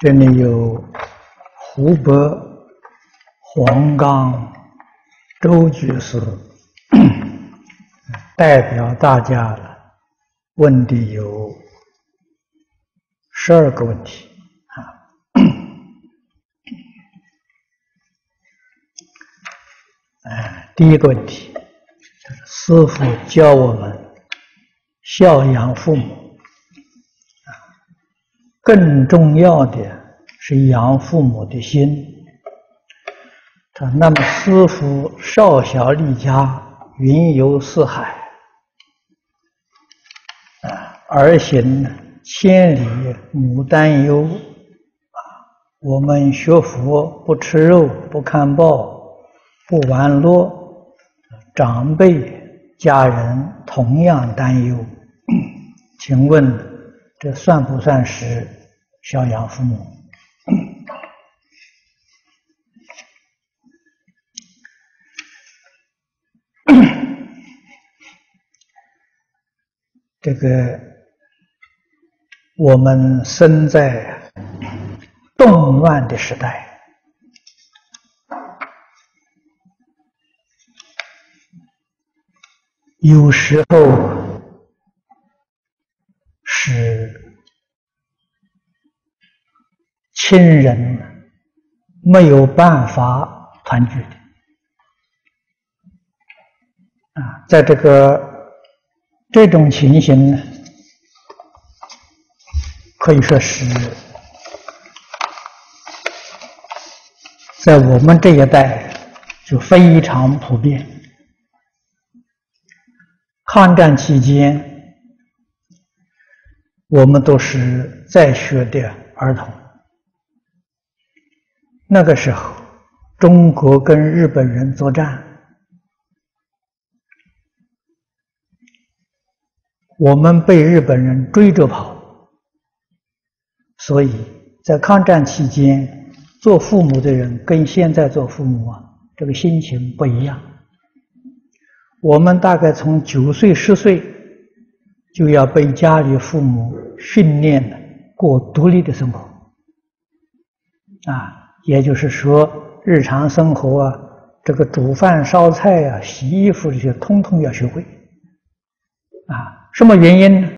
这里有湖北黄冈周居士 代表大家问的有十二个问题啊。哎，第一个问题，师父教我们孝养父母。更重要的是养父母的心。他那么师傅少小离家，云游四海，啊，儿行千里母担忧，我们学佛不吃肉，不看报，不玩乐，长辈家人同样担忧，请问？这算不算是孝养父母？这个我们生在动乱的时代，有时候。亲人没有办法团聚的啊，在这个这种情形呢，可以说是在我们这一代就非常普遍。抗战期间。我们都是在学的儿童。那个时候，中国跟日本人作战，我们被日本人追着跑，所以在抗战期间，做父母的人跟现在做父母啊，这个心情不一样。我们大概从九岁、十岁。就要被家里父母训练过独立的生活，啊，也就是说，日常生活啊，这个煮饭、烧菜啊、洗衣服这些，通通要学会，啊，什么原因呢？